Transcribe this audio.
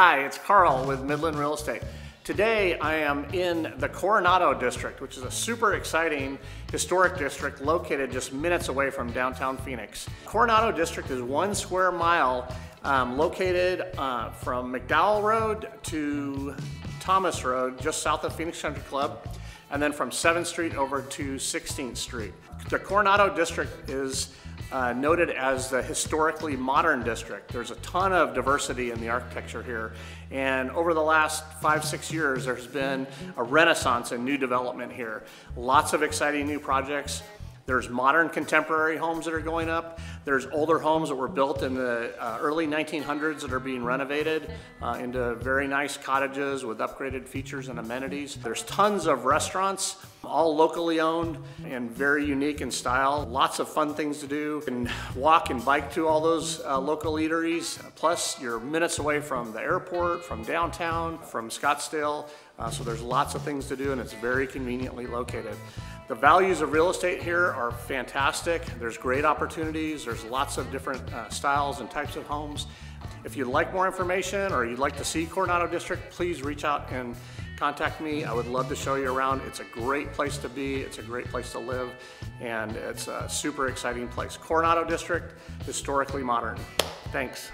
Hi, it's Karl with Midland Real Estate. Today I am in the Coronado District, which is a super exciting historic district located just minutes away from downtown Phoenix. Coronado District is one square mile um, located uh, from McDowell Road to Thomas Road, just south of Phoenix Country Club, and then from 7th Street over to 16th Street. The Coronado District is uh, noted as the historically modern district. There's a ton of diversity in the architecture here. And over the last five, six years, there's been a renaissance in new development here. Lots of exciting new projects. There's modern contemporary homes that are going up. There's older homes that were built in the uh, early 1900s that are being renovated uh, into very nice cottages with upgraded features and amenities. There's tons of restaurants, all locally owned and very unique in style. Lots of fun things to do. And walk and bike to all those uh, local eateries. Plus, you're minutes away from the airport, from downtown, from Scottsdale. Uh, so there's lots of things to do and it's very conveniently located. The values of real estate here are fantastic. There's great opportunities. There's lots of different uh, styles and types of homes. If you'd like more information or you'd like to see Coronado District, please reach out and contact me. I would love to show you around. It's a great place to be. It's a great place to live. And it's a super exciting place. Coronado District, historically modern. Thanks.